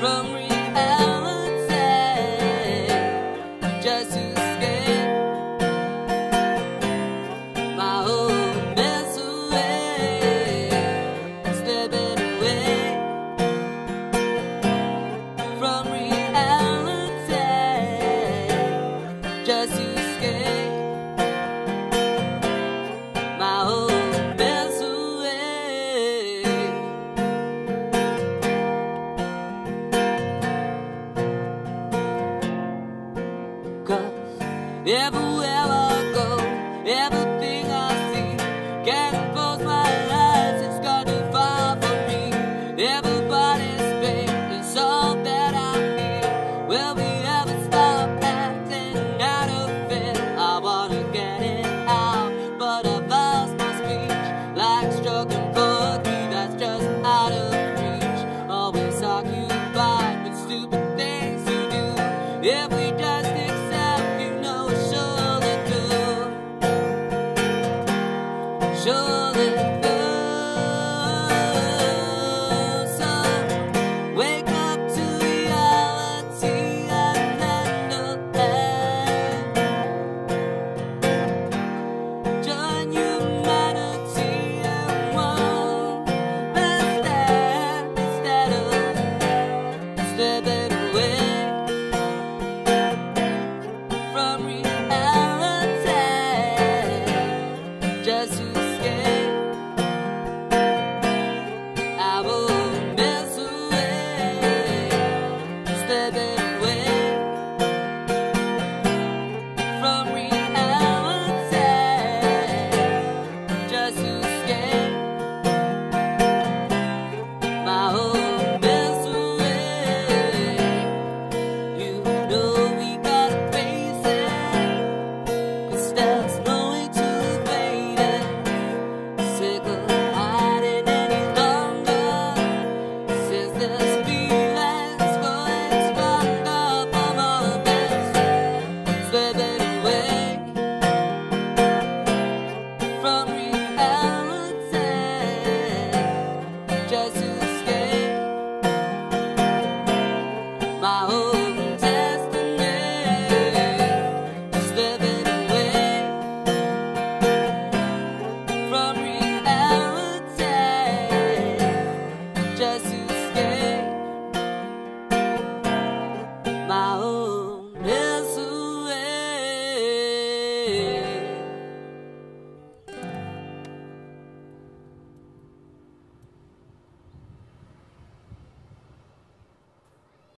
from Everywhere I go, Ever? away from reality. Just to scare